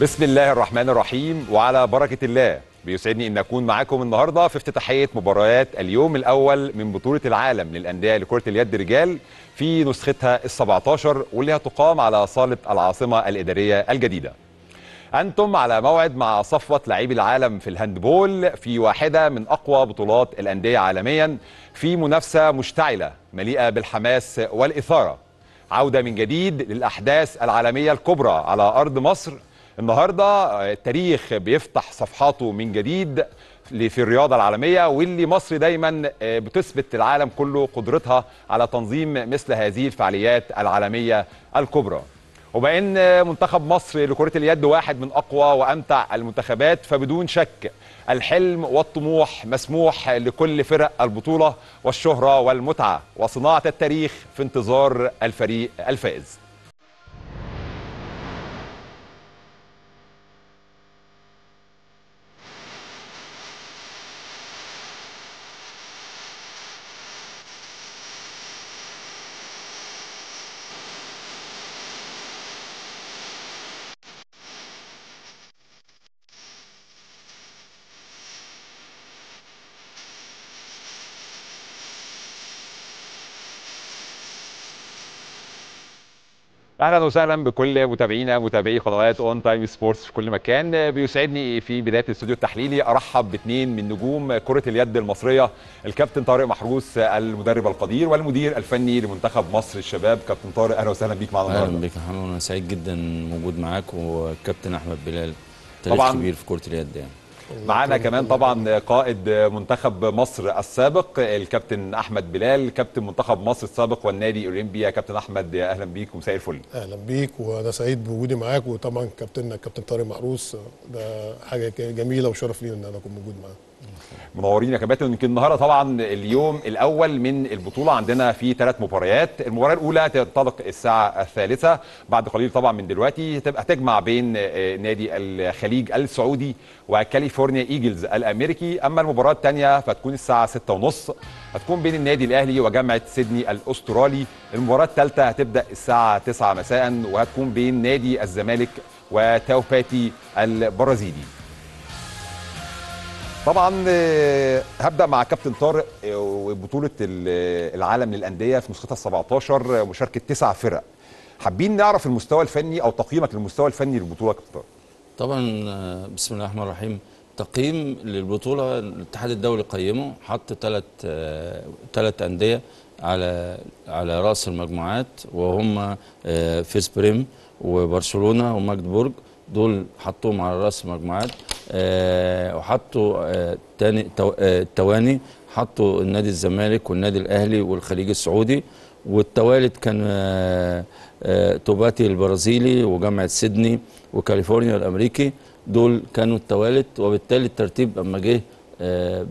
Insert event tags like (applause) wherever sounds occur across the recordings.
بسم الله الرحمن الرحيم وعلى بركة الله. بيسعدني أن أكون معاكم النهاردة في افتتاحية مباريات اليوم الأول من بطولة العالم للأندية لكرة اليد رجال في نسختها ال17 واللي هتقام على صالة العاصمة الإدارية الجديدة. أنتم على موعد مع صفوة لاعبي العالم في الهاندبول في واحدة من أقوى بطولات الأندية عالميا في منافسة مشتعلة مليئة بالحماس والإثارة. عودة من جديد للأحداث العالمية الكبرى على أرض مصر النهارده التاريخ بيفتح صفحاته من جديد في الرياضة العالمية واللي مصر دايما بتثبت للعالم كله قدرتها على تنظيم مثل هذه الفعاليات العالمية الكبرى. وبان منتخب مصر لكرة اليد واحد من أقوى وأمتع المنتخبات فبدون شك الحلم والطموح مسموح لكل فرق البطولة والشهرة والمتعة وصناعة التاريخ في انتظار الفريق الفائز. أهلا وسهلا بكل متابعينا متابعي قنوات اون تايم سبورتس في كل مكان. بيسعدني في بداية الاستوديو التحليلي أرحب باثنين من نجوم كرة اليد المصرية الكابتن طارق محروس المدرب القدير والمدير الفني لمنتخب مصر الشباب. كابتن طارق أهلا وسهلا بيك معنا أهلا بيك يا محمد أنا سعيد جدا موجود معاك والكابتن أحمد بلال تاريخ كبير في كرة اليد يعني. معانا كمان طبعا قائد منتخب مصر السابق الكابتن أحمد بلال. كابتن منتخب مصر السابق والنادي أولمبيا. كابتن أحمد أهلا بيك ومساء الفل. أهلا بيك وأنا سعيد بوجودي معاك. وطبعا كابتننا الكابتن طارق محروس ده حاجة جميلة وشرف لينا إن أنا أكون موجود معاه منورين يا كباتن يمكن النهارده طبعا اليوم الأول من البطولة عندنا في ثلاث مباريات. المباراة الأولى تنطلق الساعة الثالثة. بعد قليل طبعا من دلوقتي تبقى تجمع بين نادي الخليج السعودي وكاليفورنيا إيجلز الأمريكي. أما المباراة الثانية فتكون الساعة 6:30 هتكون بين النادي الأهلي وجامعة سيدني الأسترالي. المباراة الثالثه هتبدأ الساعة 9 مساء وهتكون بين نادي الزمالك وتاوباتي البرازيلي. طبعا هبدأ مع كابتن طارق وبطولة العالم للأندية في نسختها 17 مشاركة تسع فرق. حابين نعرف المستوى الفني أو تقييمك للمستوى الفني للبطولة كابتن طارق؟ طبعا بسم الله الرحمن الرحيم. تقييم للبطولة الاتحاد الدولي قيمه حط ثلاث ثلاث أندية على على رأس المجموعات وهم فيس بريم وبرشلونة وماجدبورج دول حطوهم على رأس المجموعات آه وحطوا آه تاني آه التواني حطوا النادي الزمالك والنادي الأهلي والخليج السعودي والتوالت كان توباتي البرازيلي وجامعة سيدني وكاليفورنيا الأمريكي دول كانوا التوالت وبالتالي الترتيب اما جه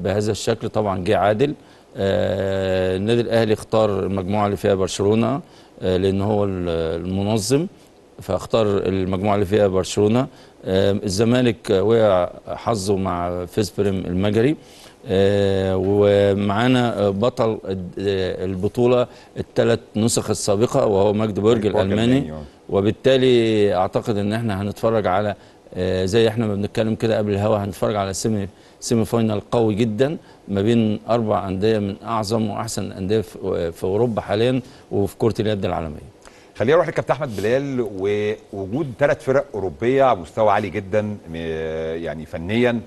بهذا الشكل طبعا جه عادل. النادي الأهلي اختار المجموعة اللي فيها برشلونة لأن هو المنظم. فاختار المجموعة اللي فيها برشلونة. الزمالك وقع حظه مع فيسبريم المجري. ومعانا بطل البطولة الثلاث نسخ السابقة وهو ماجدبورج الألماني. وبالتالي أعتقد إن إحنا هنتفرج على زي إحنا ما بنتكلم كده قبل الهوا هنتفرج على semi semi final قوي جدا ما بين أربع أندية من أعظم وأحسن الانديه في أوروبا حاليا وفي كرة اليد العالمية. خلينا نروح للكابتن احمد بلال ووجود ثلاث فرق اوروبيه على مستوى عالي جدا يعني فنيا.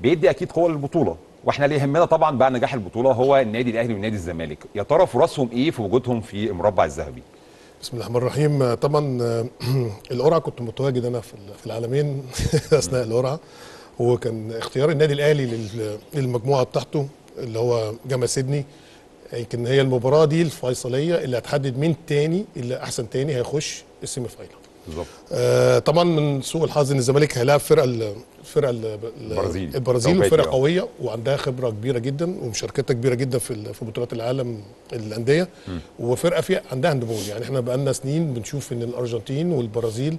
بيدي أكيد قوة للبطولة. وإحنا اللي يهمنا طبعا بقى نجاح البطولة هو النادي الأهلي والنادي الزمالك. يا ترى فرصهم إيه في وجودهم في المربع الذهبي؟ بسم الله الرحمن الرحيم. طبعا (clears throat) القرعة كنت متواجد أنا في العالمين (laughs) أثناء القرعة. وكان اختيار النادي الأهلي للمجموعة بتاعته اللي هو جامعه سيدني. يمكن هي المباراة دي الفيصلية اللي هتحدد مين تاني اللي أحسن تاني هيخش السيمي فاينل. بالظبط آه طبعا من سوء الحظ إن الزمالك هيلاعب فرقة الفرقه البرازيل. البرازيل وفرقة قوية وعندها خبرة كبيرة جدا ومشاركتها كبيرة جدا في في بطولات العالم الأندية. وفرقة فيها عندها هاندبول يعني إحنا بقى لنا سنين بنشوف إن الأرجنتين والبرازيل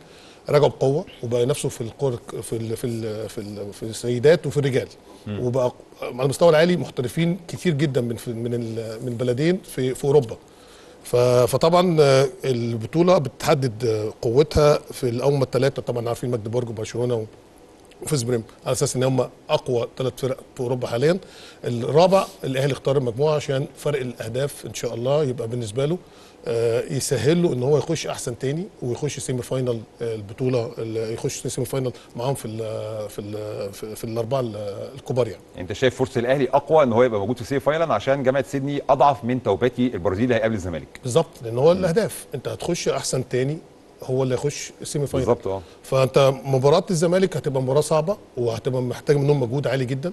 رجعوا بقوة وبقى ينافسوا في الكرة في ال في ال في, ال في السيدات وفي الرجال. وبقى على المستوى العالي محترفين كتير جدا من من من البلدين في في أوروبا. فطبعا آه، البطولة بتحدد آه، قوتها في الأول الثلاثه طبعا عارفين ماجدبورج وبرشلونة و- وفيسبريم على أساس إن هم أقوى ثلاث فرق في أوروبا حاليا. الرابع الأهلي اختار المجموعة عشان فرق الأهداف إن شاء الله يبقى بالنسبة له. يسهل له إن هو يخش أحسن تاني ويخش semi final آه، البطولة ال- يخش semi final معاهم في ال في ال في, في الأربعة ال- الكبار يعني. أنت شايف فرصة الأهلي أقوى إن هو يبقى موجود في semi final عشان جامعة سيدني أضعف من توباتي البرازيلي هيقابل الزمالك؟ بالظبط لأن هو الأهداف. أنت هتخش أحسن تاني هو اللي هيخش ال semi final بالظبط آه. فأنت مباراة الزمالك هتبقى مباراة صعبة وهتبقى محتاج منهم مجهود عالي جدا.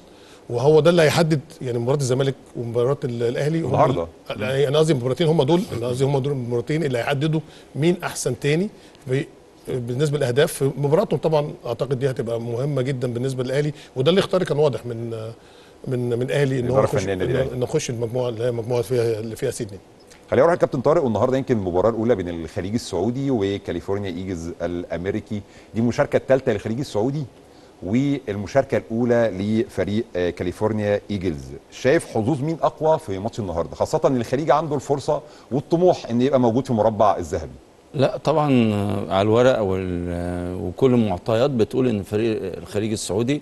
وهو ده اللي هيحدد يعني مباراه الزمالك ومباراه ال- الاهلي هم النهاردة. ال- أنا قصدي المباراتين هم دول. أنا قصدي هم دول المباراتين اللي هيحددوا مين أحسن تاني بالنسبة للأهداف. في مباراتهم طبعا أعتقد دي هتبقى مهمة جدا بالنسبة للأهلي. وده اللي اختار كان واضح من من من الاهلي إن هو يخش المجموعة اللي هي مجموعة فيها اللي فيها سيدني. خلينا نروح لكابتن طارق. والنهاردة يمكن المباراة الأولى بين الخليج السعودي وكاليفورنيا ايجلز الأمريكي. دي المشاركة الثالثة للخليج السعودي. والمشاركة الأولى لفريق آه، كاليفورنيا إيجلز. شايف حظوظ مين أقوى في ماتش النهارده؟ خاصة إن الخليج عنده الفرصة والطموح إن يبقى موجود في المربع الذهبي. لا طبعا آه، على الورق آه، وكل المعطيات بتقول إن فريق الخليج السعودي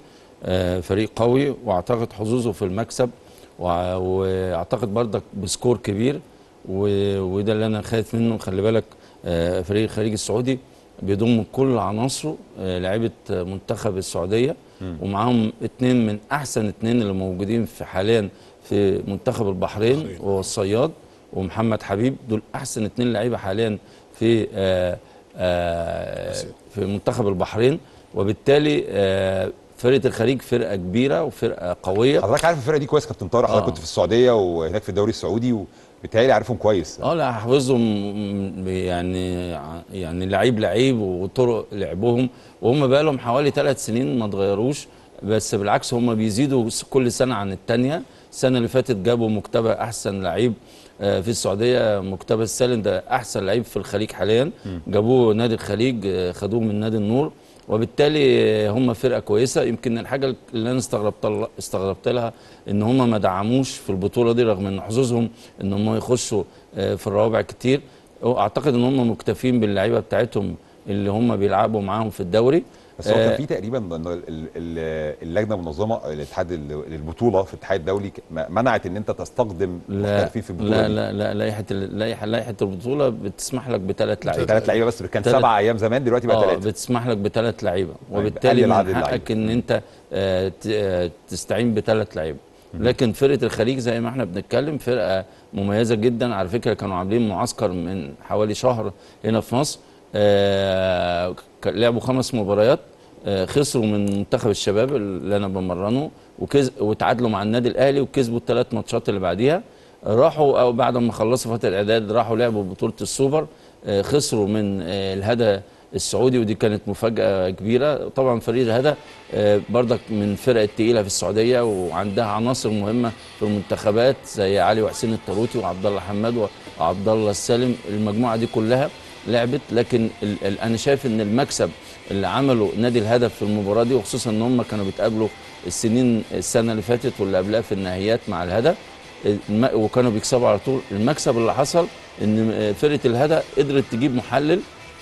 فريق قوي وأعتقد حظوظه في المكسب وأعتقد برضك ب score كبير وده اللي أنا خايف منه. خلي بالك فريق الخليج السعودي بيضم كل عناصره آه، لعيبة آه، منتخب السعودية. ومعاهم اتنين من أحسن اتنين اللي موجودين في حاليا في منتخب البحرين. وهو الصياد ومحمد حبيب. دول أحسن اتنين لعيبة حاليا في آه آه في منتخب البحرين. وبالتالي فرقة الخليج فرقة كبيرة وفرقة قوية. حضرتك عارف الفرقة دي كويس كابتن طارق حضرتك آه. كنت في السعودية وهناك في الدوري السعودي وبالتالي عارفهم كويس. آه لا حافظهم يعني يعني لعيب لعيب وطرق لعبهم وهم بقى لهم حوالي ثلاث سنين ما اتغيروش بس بالعكس هم بيزيدوا كل سنة عن الثانية السنة اللي فاتت جابوا مكتبة أحسن لعيب آه، في السعودية مكتبة السالم ده أحسن لعيب في الخليج حاليا. جابوه نادي الخليج آه، خدوه من نادي النور. وبالتالي هم فرقة كويسة. يمكن الحاجة اللي أنا استغربت استغربت لها إن هم ما دعموش في البطولة دي رغم إن حظوظهم إن هم يخشوا آه، في الروابع كتير. أعتقد إن هم مكتفين باللعيبة بتاعتهم اللي هم بيلعبوا معاهم في الدوري. بس هو كان آه، في تقريبا اللجنة المنظمة الاتحاد ال- البطولة في الاتحاد الدولي منعت إن أنت تستخدم لا محترفين في البطولة لا. لا لا لائحة لائحه لائحة البطولة بتسمح لك بثلاث لعيبة. ثلاث لعيبة بس كان سبعه أيام زمان دلوقتي بقى ثلاثة بتسمح لك بثلاث لعيبة. قلل وبالتالي من. حقك إن أنت آه، آه، تستعين بثلاث لعيبة. لكن فرقة الخليج زي ما إحنا بنتكلم فرقة مميزة جدا. على فكرة كانوا عاملين معسكر من حوالي شهر هنا في مصر آه، لعبوا خمس مباريات. آه، خسروا من منتخب الشباب اللي أنا بمرنه وكز وتعادلوا مع النادي الأهلي وكسبوا الثلاث ماتشات اللي بعديها. راحوا أو بعد ما خلصوا فتره الإعداد راحوا لعبوا بطولة السوبر آه، خسروا من آه، الهدى السعودي ودي كانت مفاجأة كبيرة. طبعا فريق الهدى آه، برضك من فرق التقيلة في السعودية وعندها عناصر مهمة في المنتخبات زي علي وحسين الطروطي وعبد الله حماد وعبد الله السالم. المجموعة دي كلها لعبت لكن أنا شايف إن المكسب اللي عمله نادي الهدف في المباراة دي وخصوصا إن هم كانوا بيتقابلوا السنين السنة اللي فاتت واللي قبلها في النهائيات مع الهدف. وكانوا بيكسبوا على طول. المكسب اللي حصل إن فرقة الهدى قدرت تجيب محلل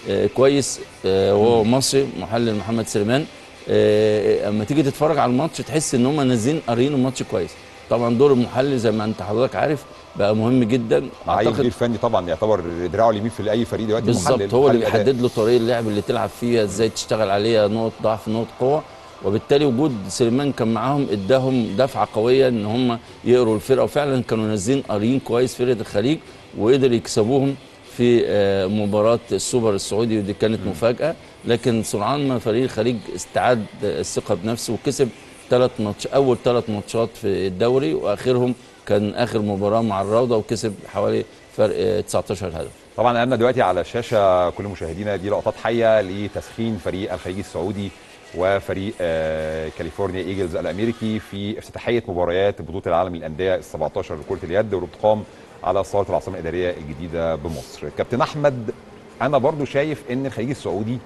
آه، كويس آه، وهو مصري محلل محمد سليمان. آه، أما تيجي تتفرج على الماتش تحس إن هم نازلين قاريين الماتش كويس. طبعا دور المحلل زي ما أنت حضرتك عارف بقى مهم جدا. مع اي مدير فني طبعا يعتبر دراعه اليمين في أي فريق دلوقتي بالظبط هو اللي. بيحدد له طريق اللعب اللي تلعب فيها إزاي تشتغل عليها نقط ضعف نقط قوة. وبالتالي وجود سليمان كان معاهم إداهم دفعة قوية إن هم يقروا الفرقة. وفعلا كانوا نازلين قاريين كويس فرقة الخليج وقدر يكسبوهم في آه، مباراة السوبر السعودي ودي كانت مفاجأة. لكن سرعان ما فريق الخليج استعاد الثقة بنفسه وكسب ثلاث ماتش أول ثلاث ماتشات في الدوري وآخرهم كان آخر مباراة مع الروضة وكسب حوالي فرق آه، 19 هدف طبعا امامنا دلوقتي على الشاشه كل مشاهدينا دي لقطات حية لتسخين فريق الخليج السعودي وفريق آه، كاليفورنيا إيجلز الأمريكي في افتتاحية مباريات بطولة العالم للأندية ال 17 لكرة اليد واللي بتقام على صالة العاصمة الإدارية الجديدة بمصر. كابتن أحمد أنا برضو شايف إن الخليج السعودي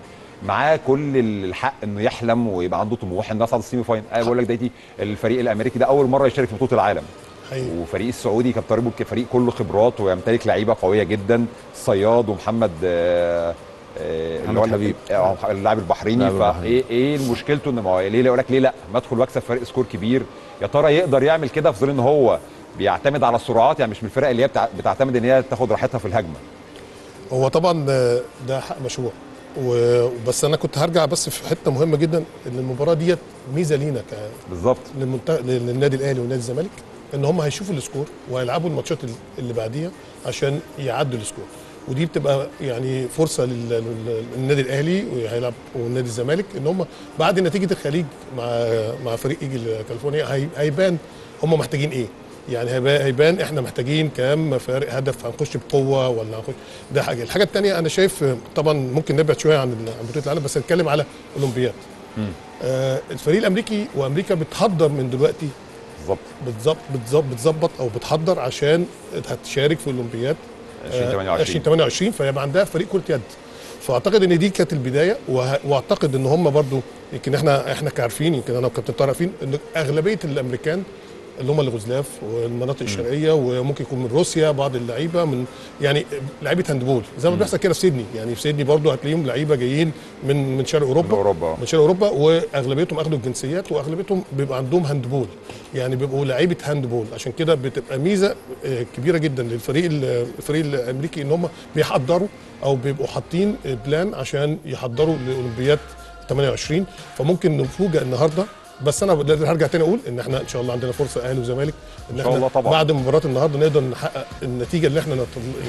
معاه كل الحق إنه يحلم ويبقى عنده طموح إنه يصعد ال semi final. أنا بقول لك دلوقتي الفريق الأمريكي ده أول مرة يشارك في بطولة العالم. حقيقي. وفريق السعودي كابتن فريق كله خبرات ويمتلك لعيبة قوية جدا صياد ومحمد آه، آه، اللي هو حبيب. آه، اللاعب البحريني. فايه إيه مشكلته؟ إن هو ليه يقول لك ليه لا؟ ما أدخل وأكسب فرق score كبير. يا ترى يقدر يعمل كده في ظل إن هو بيعتمد على السرعات؟ يعني مش من الفرق اللي هي بتع- بتعتمد إن هي تاخد راحتها في الهجمة. هو طبعا آه، ده حق مشروع. و- بس أنا كنت هرجع بس في حتة مهمة جدا إن المباراة ديت ميزة لينا ك بالظبط. للمنت... للنادي الأهلي ونادي الزمالك إن هم هيشوفوا ال score وهيلعبوا الماتشات ال- اللي بعديها عشان يعدوا السكور. ودي بتبقى يعني فرصة لل- لل- للنادي الأهلي وهيلعب ونادي الزمالك إن هم بعد نتيجة الخليج مع مع فريق إيجل كاليفورنيا هي- هيبان هم محتاجين إيه. يعني هيبا- هيبان إحنا محتاجين كام فارق هدف هنخش بقوة ولا هنخش ده حاجة. الحاجة الثانية أنا شايف طبعا ممكن نبعد شوية عن بطولة العالم بس نتكلم على أولمبياد. آه الفريق الأمريكي وأمريكا بتحضر من دلوقتي. بالظبط. بتظبط بتظبط بتظبط أو بتحضر عشان هتشارك في الأولمبياد. 2028. 2028 فيبقى عندها فريق كرة يد. فأعتقد إن دي كانت البداية وأعتقد إن هم برضو يمكن إحنا إحنا كعارفين يمكن أنا وكابتن طارق عارفين إن أغلبية الأمريكان اللي هم اليوغوسلاف والمناطق الشرقية وممكن يكون من روسيا بعض اللعيبة من يعني لعيبة handball. زي ما بيحصل كده في سيدني. يعني في سيدني برضو هتلاقيهم لعيبة جايين من من شرق أوروبا. من أوروبا. من شرق أوروبا وأغلبيتهم أخدوا الجنسيات وأغلبيتهم بيبقى عندهم handball. يعني بيبقوا لعيبة handball. عشان كده بتبقى ميزة آه، كبيرة جدا للفريق ال- الفريق الأمريكي إن هم بيحضروا أو بيبقوا حاطين plan عشان يحضروا لأولمبياد 28 فممكن نفوجئ النهارده بس أنا هرجع تاني أقول إن إحنا إن شاء الله عندنا فرصة أهلي وزمالك إن شاء إحنا الله طبعا. بعد مباراة النهارده نقدر نحقق النتيجة اللي إحنا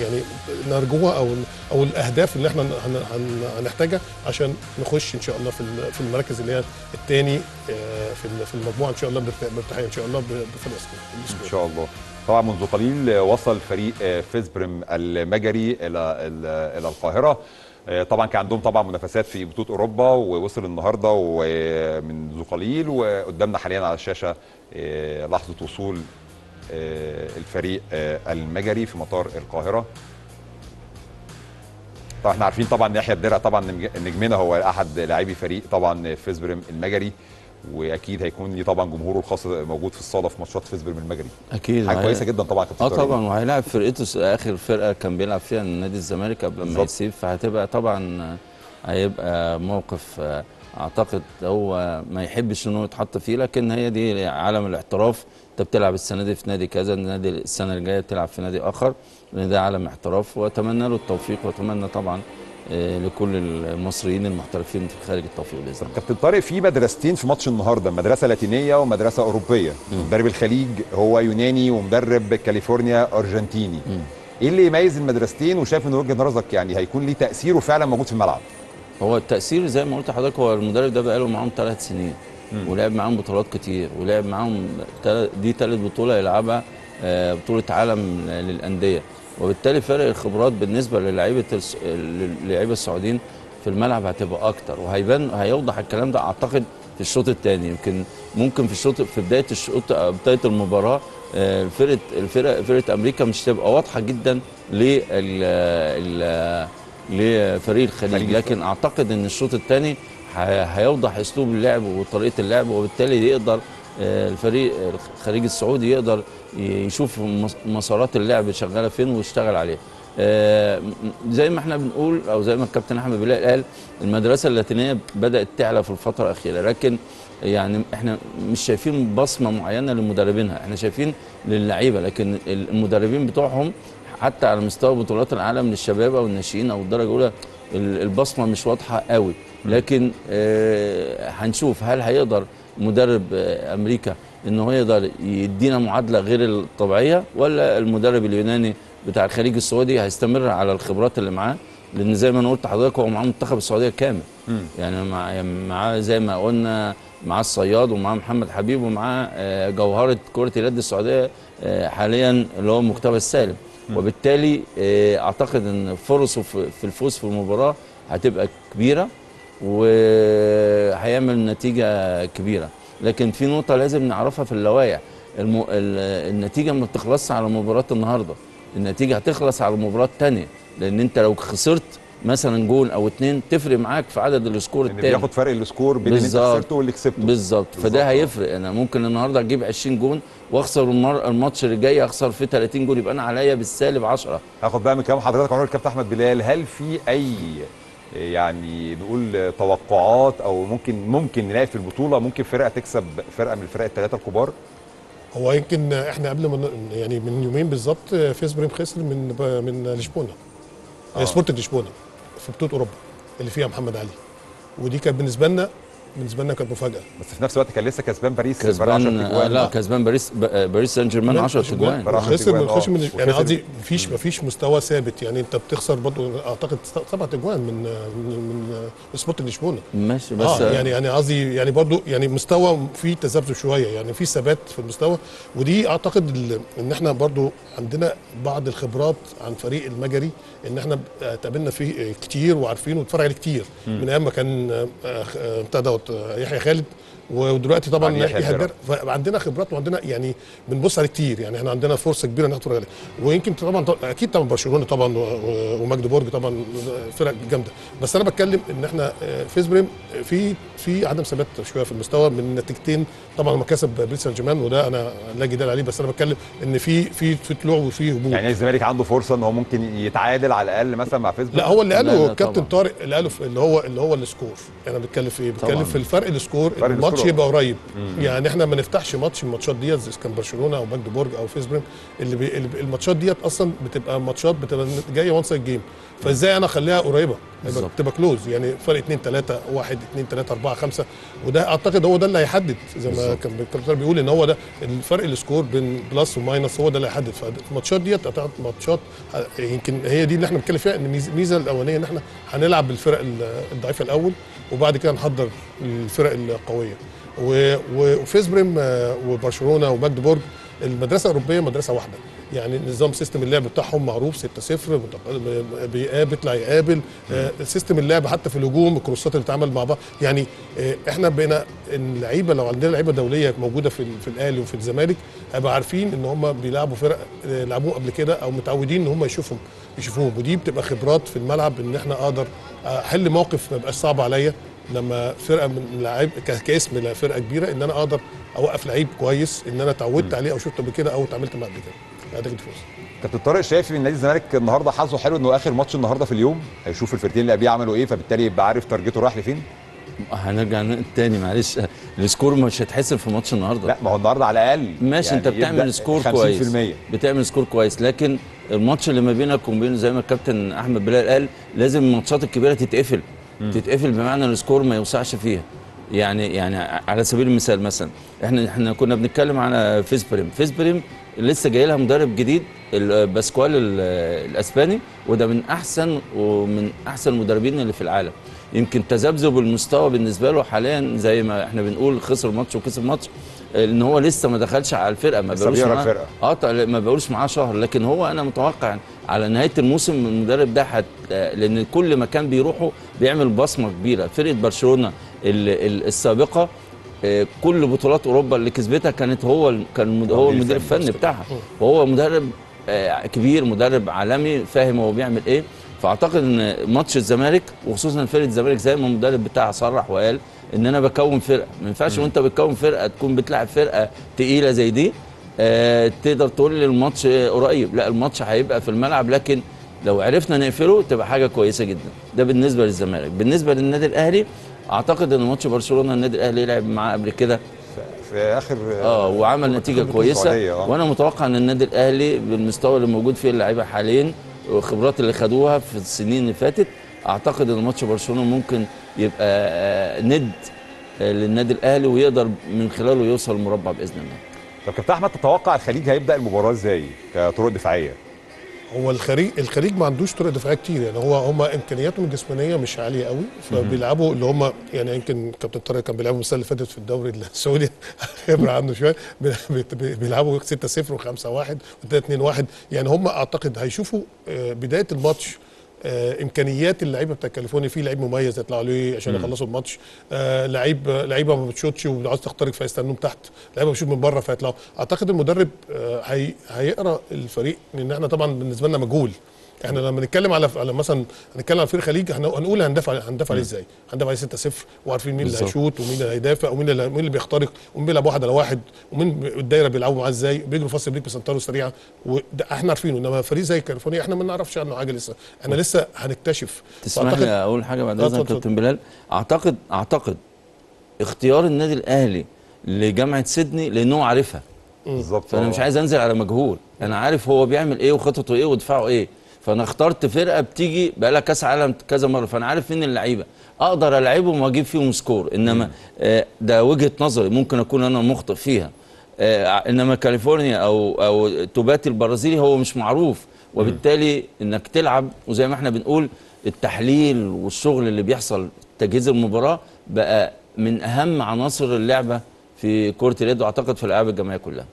يعني نرجوها أو أو الأهداف اللي إحنا هن- هن- هنحتاجها عشان نخش إن شاء الله في في المراكز اللي هي الثاني في ال- في المجموعة إن شاء الله برتاحيه إن شاء الله بفرق إن شاء الله. طبعا منذ قليل وصل فريق فيسبرم المجري إلى إلى إلى القاهرة. طبعا كان عندهم طبعا منافسات في بطولة أوروبا ووصل النهارده ومنذ قليل وقدامنا حاليا على الشاشة لحظة وصول الفريق المجري في مطار القاهرة. طبعا إحنا عارفين طبعا يحيى الدرع طبعا نجمنا هو أحد لاعبي فريق طبعا فيسبرم المجري. وأكيد هيكون ليه طبعا جمهوره الخاص موجود في الصالة في ماتشات فيسبرم المجري أكيد حاجة كويسة جدا طبعا كابتن آه. طبعا وهيلاعب فرقته آخر فرقة كان بيلعب فيها نادي الزمالك قبل ما. يسيب فهتبقى طبعا هيبقى موقف آه، أعتقد هو ما يحبش إنه يتحط فيه لكن هي دي عالم الاحتراف أنت بتلعب السنة دي في نادي كذا النادي السنة الجاية تلعب في نادي آخر لأن ده عالم احتراف وأتمنى له التوفيق وأتمنى طبعا آه، لكل المصريين المحترفين في خارج التوفيق بإذن الله. كابتن طارق في مدرستين في ماتش النهارده مدرسة لاتينية ومدرسة أوروبية. مدرب الخليج هو يوناني ومدرب كاليفورنيا أرجنتيني. إيه اللي يميز المدرستين وشايف إن وجهة نظرك يعني هيكون ليه تاثيره فعلا موجود في الملعب؟ هو التأثير زي ما قلت لحضرتك هو المدرب ده بقاله معاهم ثلاث سنين. ولعب معاهم بطولات كتير ولعب معاهم دي ثالث بطولة يلعبها آه، بطولة عالم للأندية. وبالتالي فرق الخبرات بالنسبة للعيبة الس- للعيبة السعوديين في الملعب هتبقى أكتر. وهيبان هيوضح الكلام ده أعتقد في الشوط الثاني يمكن ممكن في الشوط في بداية الشوط بداية المباراة آه، فرقة الفرق فرقة أمريكا مش تبقى واضحة جدا لل لفريق الخليج. خليج. لكن أعتقد إن الشوط الثاني هيوضح أسلوب اللعب وطريقة اللعب وبالتالي يقدر الفريق الخليج السعودي يقدر يشوف مس- مسارات اللعب شغالة فين ويشتغل عليها. آه، زي ما إحنا بنقول أو زي ما الكابتن أحمد بلال قال المدرسة اللاتينية بدأت تعلى في الفترة الأخيرة. لكن يعني إحنا مش شايفين بصمة معينة لمدربينها. إحنا شايفين للعيبة. لكن المدربين بتوعهم حتى على مستوى بطولات العالم للشباب أو الناشئين أو الدرجة الأولى ال- البصمة مش واضحة قوي. لكن آه، هنشوف هل هيقدر مدرب أمريكا ان هو يقدر يدينا معادلة غير الطبيعية ولا المدرب اليوناني بتاع الخليج السعودي هيستمر على الخبرات اللي معاه؟ لأن زي ما أنا قلت لحضرتك هو معاه منتخب السعودية كامل. يعني مع معاه زي ما قلنا معاه الصياد ومعاه محمد حبيب ومعاه آه، جوهرة كرة اليد السعودية آه، حاليا اللي هو مقتبس سالم وبالتالي آه، أعتقد إن فرصه في في الفوز في المباراة هتبقى كبيرة. وهيعمل نتيجة كبيرة. لكن في نقطة لازم نعرفها في اللوائح. الم... ال- النتيجة ما بتخلصش على مباراة النهارده. النتيجة هتخلص على المباراه الثانية لأن أنت لو خسرت مثلا جون أو اتنين تفرق معاك في عدد ال score ان التاني. بياخد فرق ال score بين اللي أنت. خسرته واللي كسبته. بالظبط. فده. هيفرق. أنا ممكن النهارده أجيب 20 جون وأخسر المر... الماتش اللي جاي أخسر فيه 30 جون يبقى أنا عليا بالسالب 10 هاخد بقى من كلام حضرتك عمر الكابتن أحمد بلال. هل في أي يعني نقول توقعات أو ممكن ممكن نلاقي في البطولة ممكن فرقة تكسب فرقة من الفرق الثلاثه الكبار؟ هو يمكن إحنا قبل ما يعني من يومين بالظبط فيسبريم خسر من من لشبونة. آه. سبورت لشبونة في بطولة أوروبا اللي فيها محمد علي. ودي كانت بالنسبة لنا بالنسبة لنا كانت مفاجأة. بس في نفس الوقت كان لسه كسبان باريس فرق 10 كسبان آه. لا كسبان باريس ب- آه، باريس سان جيرمان 10 تجوان. فرق عشرة خسر من تجوان، خسر آه. من يعني قصدي مفيش مفيش مستوى ثابت. يعني انت بتخسر برضو اعتقد سبعة اجوان من من من سبورت لشبونة. ماشي بس آه يعني يعني قصدي يعني برضو يعني مستوى في تذبذب شوية. يعني في ثبات في المستوى. ودي أعتقد إن إحنا برضو عندنا بعض الخبرات عن فريق المجري. ان إحنا آه، اتقابلنا فيه آه، كتير وعارفينه واتفرج عليه كتير من أيام ما كان آه، آه، دوت آه، يحيى خالد. ودلوقتي طبعا يحيى الدرع. فعندنا خبرات وعندنا يعني بنبص عليه كتير. يعني إحنا عندنا فرصة كبيرة نتفرج عليه ويمكن طبعا أكيد طبعا برشلونة طبعا و- و- وماجدبورج طبعا فرق جامدة. بس أنا بتكلم إن إحنا آه، فيسبريم في في عدم ثبات شوية في المستوى من نتيجتين. طبعا لما كسب باريس سان جيرمان وده أنا لا جدال عليه. بس أنا بتكلم إن في في في طلوع وفي هبوط. يعني الزمالك عنده فرصة إن هو ممكن يتعادل على الأقل مثلا مع فيسبريم؟ لا هو اللي قاله لا، كابتن طبعا. طارق اللي قاله اللي هو اللي هو ال score. أنا بتكلم في إيه؟ بتكلم. في الفرق ال score فرق الماتش ال score. يبقى قريب. يعني إحنا ما نفتحش ماتش من الماتشات ديت زي كان برشلونة أو ماجدبورج أو فيسبريم اللي, بي الماتشات ديت أصلا بتبقى ماتشات بتبقى جاية one side game فإزاي أنا أخليها قريبة. تبقى close يعني فرق 2 3 1 2 3 4 5 وده أعتقد هو ده اللي هيحدد. زي ما. كان الكابتن بيقول إن هو ده الفرق ال score بين plus و minus هو ده اللي هيحدد. فالماتشات ديت ماتشات يمكن هي دي اللي إحنا بنتكلم فيها إن الميز- الميزه الأولانية إن إحنا هنلعب بالفرق ال- الضعيفة الأول وبعد كده نحضر الفرق القوية. وفيسبريم آه، وبرشلونة وماجدبورج المدرسة الأوروبية مدرسة واحدة. يعني نظام system اللعب بتاعهم معروف 6 0 بيقابل بيطلع يقابل system اللعب حتى في الهجوم الكروسات اللي بتتعمل مع بعض. يعني آه، إحنا بقينا اللعيبة لو عندنا لعيبة دولية موجودة في في الأهلي وفي الزمالك هيبقى عارفين إن هم بيلعبوا فرق آه، لعبوهم قبل كده أو متعودين إن هم يشوفهم يشوفوهم. ودي بتبقى خبرات في الملعب إن إحنا أقدر أحل موقف ما يبقاش صعب عليا. لما فرقة من لعيب كاسم لفرقه كبيرة إن أنا أقدر أوقف لعيب كويس إن أنا اتعودت عليه أو شفته قبل كده أو اتعاملت معاه قبل كده. هتجد فرصة. كابتن طارق شايف إن نادي الزمالك النهارده حظه حلو إنه آخر ماتش النهارده في اليوم؟ هيشوف الفرقتين اللي قبليه عملوا إيه فبالتالي يبقى عارف target ه رايح لفين؟ هنرجع تاني معلش. ال score مش هيتحسب في ماتش النهارده. لا ما هو النهارده على الأقل. ماشي يعني أنت بتعمل score 50% كويس. بتعمل score كويس. لكن الماتش اللي ما بينك وبين زي ما الكابتن أحمد بلال قال لازم الماتشات الكبيرة تتقفل. تتقفل بمعنى ال score ما يوسعش فيها. يعني يعني على سبيل المثال مثلا إحنا إحنا كنا بنتكلم على فيسبريم فيسبريم لسه جاي لها مدرب جديد ال- باسكوال ال- الاسباني وده من احسن ومن احسن المدربين اللي في العالم. يمكن تذبذب المستوى بالنسبة له حاليا زي ما إحنا بنقول خسر ماتش وكسب ماتش ان هو لسه ما دخلش على الفرقة ما بقولش. آه طيب ما بقولش معاه شهر لكن هو أنا متوقع على نهاية الموسم المدرب ده حت لأن كل مكان بيروحه بيعمل بصمة كبيرة. فرقه برشلونة ال- ال- السابقة آه، كل بطولات أوروبا اللي كسبتها كانت هو كان هو المدير. الفني بتاعها. وهو مدرب آه، كبير مدرب عالمي فاهم هو بيعمل إيه. فأعتقد إن ماتش الزمالك وخصوصا فرقه الزمالك زي ما المدرب بتاعها صرح وقال إن أنا بكون فرقة. ما ينفعش وأنت بتكون فرقة تكون بتلعب فرقة تقيلة زي دي. آه تقدر تقول لي الماتش قريب. لا الماتش هيبقى في الملعب لكن لو عرفنا نقفله تبقى حاجة كويسة جدا. ده بالنسبة للزمالك. بالنسبة للنادي الأهلي أعتقد إن ماتش برشلونة النادي الأهلي لعب معاه قبل كده. في آخر آه وعمل نتيجة كويسة. آه. وأنا متوقع إن النادي الأهلي بالمستوى اللي موجود فيه اللعيبة حاليا والخبرات اللي خدوها في السنين اللي فاتت أعتقد إن ماتش برشلونة ممكن يبقى آه، ند للنادي الأهلي ويقدر من خلاله يوصل المربع بإذن الله. طب كابتن أحمد تتوقع الخليج هيبدأ المباراة إزاي كطرق دفاعية؟ هو الخليج الخليج ما عندوش طرق دفاعية كتير يعني هو هم إمكانياتهم الجسمانية مش عالية قوي فبيلعبوا اللي هم يعني يمكن كابتن طارق كان بيلعبوا السنة اللي فاتت في الدوري السعودي (laughs) خبرة عنده شوية بي- بي- بيلعبوا 6 0 و5 1 و 2 1 يعني هم أعتقد هيشوفوا آه، بداية الماتش إمكانيات اللعيبة بتاع كاليفورنيا في لعيب مميز يطلع عليه عشان يخلصوا الماتش. آه، لعيب لعيبة ما بتشوتش وعاوز تخترق فيستنوهم تحت. لعيبة بتشوت من بره فيطلعوا. أعتقد المدرب آه، هي هيقرأ الفريق لأن إحنا طبعا بالنسبة لنا مجهول. إحنا لما نتكلم على على مثلا هنتكلم على فريق الخليج هن- هنقول هندافع هندافع عليه إزاي؟ هندافع عليه 6-0 وعارفين مين اللي. هيشوط ومين اللي هيدافع ومين اللي مين اللي بيخترق ومين بيلعب واحد على واحد ومين الدايرة بيلعبوا معاه إزاي بيجروا fast break بيسنتروا سريعه وده إحنا عارفينه. إنما فريق زي كاليفورنيا إحنا ما نعرفش عنه حاجة لسه. إحنا لسه هنكتشف. تسمح لي أقول حاجة بعد إذنك اتفضل. كابتن بلال؟ اعتقد أعتقد اختيار النادي الأهلي لجامعة سيدني لأنه عارفها بالظبط. فأنا آه. مش عايز أنزل على مجهول. أنا عارف هو بيعمل إيه وخططه إيه ودفاعه إيه. فانا اخترت فرقة بتيجي بقى لها كاس عالم كذا مرة فانا عارف مين اللعيبة. أقدر العبهم واجيب فيهم score انما آه ده وجهة نظري ممكن اكون أنا مخطئ فيها. آه انما كاليفورنيا أو أو توباتي البرازيلي هو مش معروف وبالتالي انك تلعب وزي ما إحنا بنقول التحليل والشغل اللي بيحصل تجهيز المباراة بقى من اهم عناصر اللعبة في كرة اليد واعتقد في الالعاب الجماعية كلها.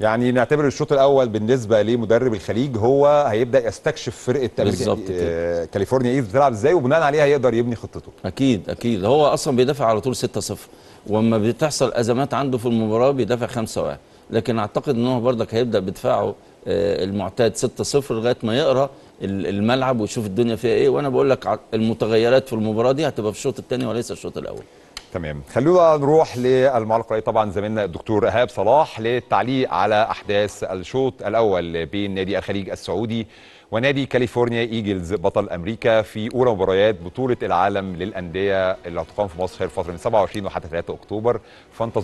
يعني نعتبر الشوط الأول بالنسبة لمدرب الخليج هو هيبدأ يستكشف فرقة كده. آه، كاليفورنيا ايست بتلعب إزاي وبناء عليها يقدر يبني خطته. أكيد أكيد. هو أصلا بيدافع على طول 6-0 وأما بتحصل أزمات عنده في المباراة بيدافع 5-1 لكن أعتقد إن هو برضك هيبدأ بدفاعه آه، المعتاد 6-0 لغاية ما يقرأ ال- الملعب ويشوف الدنيا فيها إيه. وأنا بقول لك المتغيرات في المباراة دي هتبقى في الشوط الثاني وليس الشوط الأول. تمام. خلونا نروح للمعلق الرئيسي. طبعا زميلنا الدكتور ايهاب صلاح للتعليق على أحداث الشوط الأول بين نادي الخليج السعودي ونادي كاليفورنيا إيجلز بطل أمريكا في أولى مباريات بطولة العالم للأندية اللي هتقام في مصر خلال فتره من 27 وحتى 3 أكتوبر. فانتظروا